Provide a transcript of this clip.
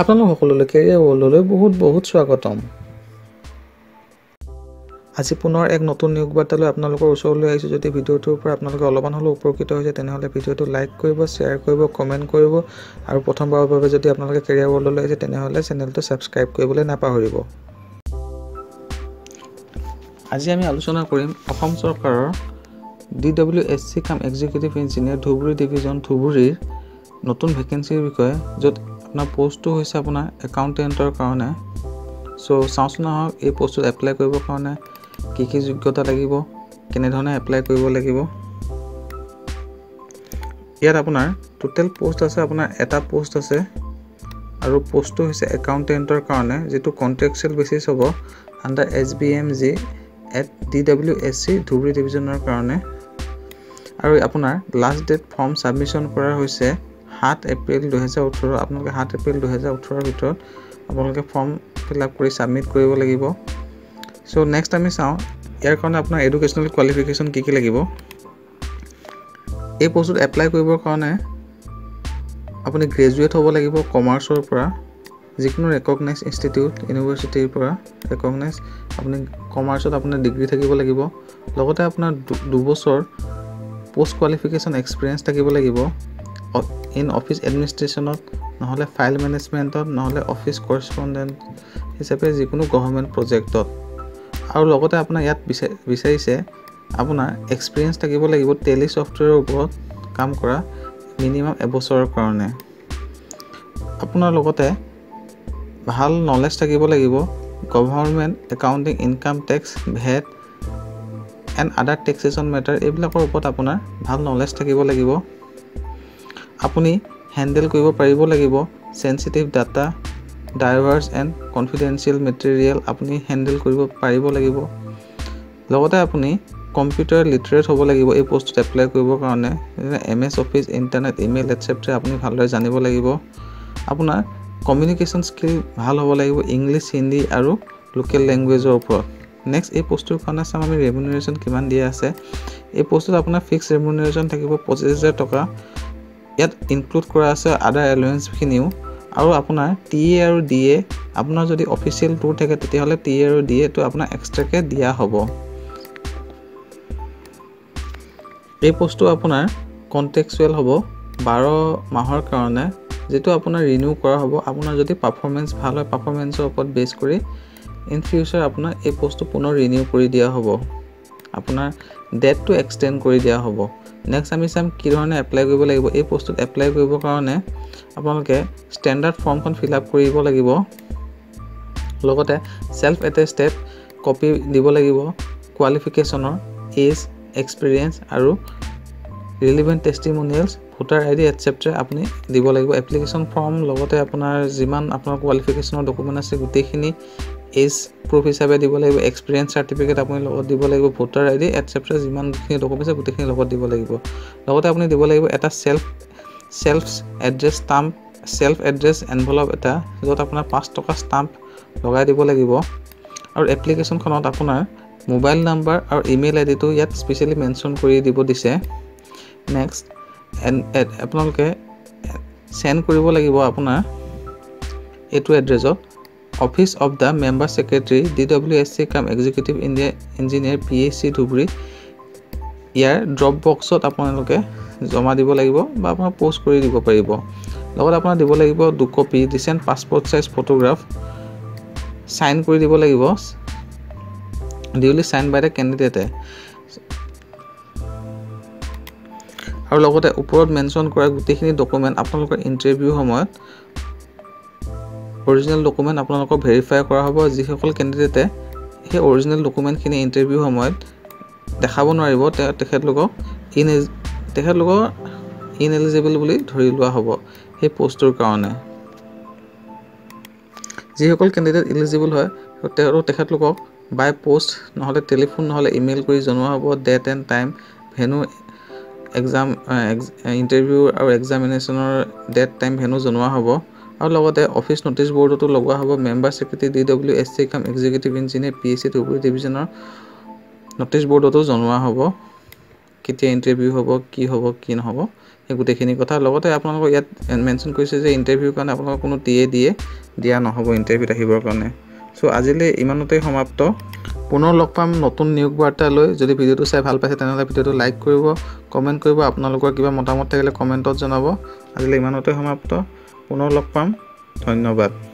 আপোনালোক সকলোলৈ কেৰিয়াৰ ৱৰ্ল্ডলৈ বহুত বহুত স্বাগতম। আজি পুনৰ এক নতুন নিয়োগ বাৰ্তালৈ আপোনালোকৰ ওচৰলৈ আহিছোঁ। যদি ভিডিঅ'টোৰ পৰা আপোনালোকে অলপমান হ'লেও উপকৃত হৈছে তেনেহ'লে ভিডিঅ'টো লাইক কৰিব শ্বেয়াৰ কৰিব কমেণ্ট কৰিব আৰু প্ৰথমবাৰৰ বাবে যদি আপোনালোকে কেৰিয়াৰ ৱৰ্ল্ডলৈ আহিছে তেনেহ'লে চেনেলটো ছাবস্ক্ৰাইব কৰিবলৈ নাপাহৰিব। আজি আমি আলোচনা কৰিম অসম চৰকাৰৰ D W S C cum executive engineer Dhubri division ধুবুৰীৰ নতুন ভেকেঞ্চিৰ বিষয়ে য'ত আপোনাৰ পষ্টটো হৈছে আপোনাৰ একাউণ্টেণ্টৰ কাৰণে। চ' চাওঁচোন আহক এই পষ্টটোত এপ্লাই কৰিবৰ কাৰণে কি কি যোগ্যতা লাগিব কেনেধৰণে এপ্লাই কৰিব লাগিব। ইয়াত আপোনাৰ টোটেল পষ্ট আছে আপোনাৰ এটা পষ্ট আছে আৰু পষ্টটো হৈছে একাউণ্টেণ্টৰ কাৰণে যিটো কণ্ট্ৰেকচুৱেল বেচিছ হ'ব under S B M G at D W S C Dhubri ডিভিজনৰ কাৰণে। আৰু আপোনাৰ লাষ্ট ডেট ফৰ্ম ছাবমিশ্যন কৰা হৈছে সাত এপ্ৰিল দুহেজাৰ ওঠৰ আপোনালোকে সাত এপ্ৰিল দুহেজাৰ ওঠৰৰ ভিতৰত আপোনালোকে ফৰ্ম ফিল আপ কৰি ছাবমিট কৰিব লাগিব। চ' নেক্সট আমি চাওঁ ইয়াৰ কাৰণে আপোনাৰ এডুকেশ্যনেল কোৱালিফিকেশ্যন কি কি লাগিব। এই পষ্টটোত এপ্লাই কৰিবৰ কাৰণে আপুনি গ্ৰেজুৱেট হ'ব লাগিব কমাৰ্চৰ পৰা যিকোনো ৰেকগনাইজ ইনষ্টিটিউট ইউনিভাৰ্চিটিৰ পৰা ৰেকগনাইজ আপুনি কমাৰ্চত আপোনাৰ ডিগ্ৰী থাকিব লাগিব। লগতে আপোনাৰ দুবছৰ পষ্ট কোৱালিফিকেশ্যন এক্সপিৰিয়েঞ্চ থাকিব লাগিব। ইন অফিচ এডমিনিষ্ট্ৰেশ্যনত নহ'লে ফাইল মেনেজমেণ্টত নহ'লে অফিচ কৰচপণ্ডেণ্ট হিচাপে যিকোনো গভৰ্ণমেণ্ট প্ৰজেক্টত আৰু লগতে আপোনাৰ ইয়াত বিচাৰিছে আপোনাৰ এক্সপিৰিয়েঞ্চ থাকিব লাগিব টেলি ছফ্টৱেৰৰ ওপৰত কাম কৰা মিনিমাম এবছৰৰ কাৰণে। আপোনাৰ লগতে ভাল নলেজ থাকিব লাগিব government accounting income tax VAT and other taxation matter এইবিলাকৰ ওপৰত আপোনাৰ ভাল নলেজ থাকিব লাগিব। আপুনি হেণ্ডেল কৰিব পাৰিব লাগিব। Sensitive data diverse and confidential material আপুনি হেণ্ডেল কৰিব পাৰিব লাগিব। লগতে আপুনি কম্পিউটাৰ লিটাৰেট হ'ব লাগিব এই পষ্টটোত এপ্লাই কৰিবৰ কাৰণে। M S office internet email etcetera আপুনি ভালদৰে জানিব লাগিব। আপোনাৰ কমিউনিকেশ্যন স্কিল ভাল হ'ব লাগিব ইংলিছ হিন্দী আৰু লোকেল লেংগুৱেজৰ ওপৰত। নেক্সট এই পষ্টটোৰ কাৰণে চাম আমি ৰেমুনেশ্যন কিমান দিয়া আছে। এই পষ্টটোত আপোনাৰ ফিক্স ৰেমুনেশ্যন থাকিব পঁচিছ হাজাৰ টকা। ইয়াত ইনক্লুড কৰা আছে আদাৰ এলাৱেঞ্চখিনিও আৰু আপোনাৰ টি এ আৰু ডি এ আপোনাৰ যদি অফিচিয়েল টুৰ থাকে তেতিয়াহ'লে টি এ আৰু ডি এটো আপোনাৰ এক্সট্ৰাকৈ দিয়া হ'ব। এই পষ্টটো আপোনাৰ কণ্টেক্সুৱেল হ'ব বাৰ মাহৰ কাৰণে। যিটো আপোনাৰ ৰিনিউ কৰা হ'ব আপোনাৰ যদি পাৰফৰ্মেঞ্চ ভাল হয় পাৰফৰ্মেঞ্চৰ ওপৰত বেছ কৰি ইন ফিউচাৰ আপোনাৰ এই পষ্টটো পুনৰ ৰিনিউ কৰি দিয়া হ'ব। আপোনাৰ ডেটটো এক্সটেণ্ড কৰি দিয়া হ'ব। নেক্সট আমি চাম কি ধৰণে এপ্লাই কৰিব লাগিব। এই পষ্টটোত এপ্লাই কৰিবৰ কাৰণে আপোনালোকে ষ্টেণ্ডাৰ্ড ফৰ্মখন ফিল আপ কৰিব লাগিব। লগতে ছেল্ফ এটেষ্টেড কপি দিব লাগিব। কোৱালিফিকেশ্যনৰ এজ এক্সপিৰিয়েঞ্চ আৰু relevant testimonials voter I D etcetera আপুনি দিব লাগিব। এপ্লিকেশ্যন ফৰ্ম লগতে আপোনাৰ যিমান আপোনাৰ কোৱালিফিকেশ্যনৰ ডকুমেণ্ট আছে গোটেইখিনি এজ প্ৰুফ হিচাপে দিব লাগিব এক্সপিৰিয়েঞ্চ চাৰ্টিফিকেট আপুনি লগত দিব লাগিব ভোটাৰ আই ডি এটচেপ্ট্ৰা যিমানখিনি ডকুমেণ্ট আছে গোটেইখিনি লগত দিব লাগিব। লগতে আপুনি দিব লাগিব এটা self self address stamp self address envelope এটা য'ত আপোনাৰ পাঁচ টকা ষ্টাম্প লগাই দিব লাগিব। আৰু এপ্লিকেশ্যনখনত আপোনাৰ মোবাইল নাম্বাৰ আৰু ইমেইল আই ডিটো ইয়াত স্পেচিয়েলি মেনশ্যন কৰি দিব দিছে। নেক্সট আপোনালোকে চেণ্ড কৰিব লাগিব আপোনাৰ এইটো এড্ৰেছত office of the member secretary D W S C cum executive India engineer P H C Dhubri year drop বক্সত আপোনালোকে জমা দিব লাগিব বা আপোনাৰ প'ষ্ট কৰি দিব পাৰিব। লগত আপোনাৰ দিব লাগিব দুকপি recent passport size photograph sign কৰি দিব লাগিব। ডিউলি চাইন বাই দ্য কেণ্ডিডেটে আৰু লগতে ওপৰত মেনশ্যন কৰা গোটেইখিনি ডকুমেণ্ট আপোনালোকৰ ইণ্টাৰভিউ সময়ত অৰিজিনেল ডকুমেণ্ট আপোনালোকক ভেৰিফাই কৰা হ'ব যিসকল কেণ্ডিডেটে সেই অৰিজিনেল ডকুমেণ্টখিনি ইণ্টাৰভিউ সময়ত দেখাব নোৱাৰিব তেখেতলোকক ইন তেখেতলোকৰ ইনএলিজিবল বুলি ধৰি লোৱা হ'ব সেই পষ্টটোৰ কাৰণে। যিসকল কেণ্ডিডেট ইলিজিবল হয় তেওঁ তেখেতলোকক বাই পষ্ট নহ'লে টেলিফোন নহ'লে ইমেইল কৰি জনোৱা হ'ব date and time venue exam interview আৰু এক্সামিনেশ্যনৰ ডেট টাইম ভেনু জনোৱা হ'ব। আৰু লগতে অফিচ নটিচ বৰ্ডতো লগোৱা হ'ব। Member secretary D W S C cum executive engineer P H C Dhubri ডিভিজনৰ notice বৰ্ডতো জনোৱা হ'ব। কেতিয়া ইণ্টাৰভিউ হ'ব কি হ'ব কি নহ'ব এই গোটেইখিনি কথা। লগতে আপোনালোকক ইয়াত মেনশ্যন কৰিছে যে ইণ্টাৰভিউৰ কাৰণে আপোনালোকক কোনো টি এ দিয়ে দিয়া নহ'ব ইণ্টাৰভিউত আহিবৰ কাৰণে। চ' আজিলৈ ইমানতেই সমাপ্ত। পুনৰ লগ পাম নতুন নিয়োগ বাৰ্তা লৈ যদি ভিডিঅ'টো চাই ভাল পাইছে তেনেহ'লে ভিডিঅ'টো লাইক কৰিব কমেণ্ট কৰিব। আপোনালোকৰ কিবা মতামত থাকিলে কমেণ্টত জনাব। আজিলৈ ইমানতে সমাপ্ত। পুনৰ লগ পাম। ধন্যবাদ।